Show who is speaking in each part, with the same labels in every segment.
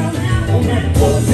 Speaker 1: Uma coisa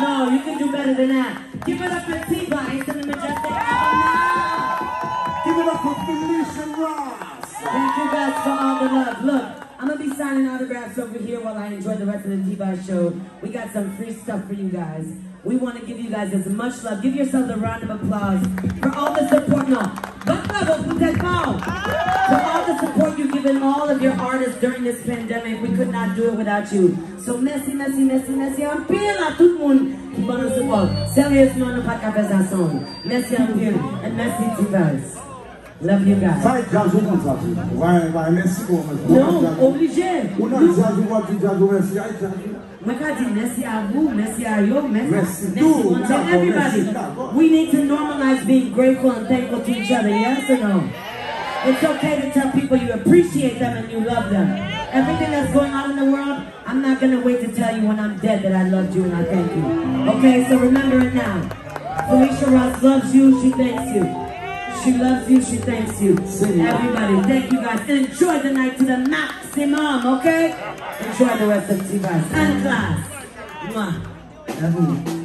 Speaker 1: No, you can do better than that. Give it up for T-Vice and the Majestic.
Speaker 2: Give it up for Phyllisia Ross.
Speaker 1: Thank you guys for all the love. Look, I'm gonna be signing autographs over here while I enjoy the rest of the T-Vice show. We got some free stuff for you guys. We want to give you guys as much love. Give yourselves a round of applause for all the support. No, but bravo, put that phone. For all the you've all of your artists during this pandemic. We could not do it without you. So merci, merci, merci, merci. Un pile à tout le monde qui va nous support. Sérieusement, nous pas qu'à faire ça. Merci un pile. And merci T-Vice. Love you guys.
Speaker 2: Ça, jazz ou comme ça. Ouais, ouais, merci pour moi.
Speaker 1: Non, obligé.
Speaker 2: On a
Speaker 1: Nous-
Speaker 2: jazz ou tu jazz ou merci. Ah, Aïe, jazz ou.
Speaker 1: Moi, quand je dis merci à vous, merci à you, merci,
Speaker 2: Merci
Speaker 1: merci to everybody. We need to normalize being grateful and thankful to each other, yes or no? It's okay to tell people you appreciate them and you love them. Everything that's going on in the world, I'm not going to wait to tell you when I'm dead that I loved you and I thank you. Okay, so remember it now. Phyllisia Ross loves you, she thanks you. She loves you, she thanks you. Everybody, thank you guys. Enjoy the night to the maximum, okay? Enjoy the rest of T-Vice. And class. Mwah.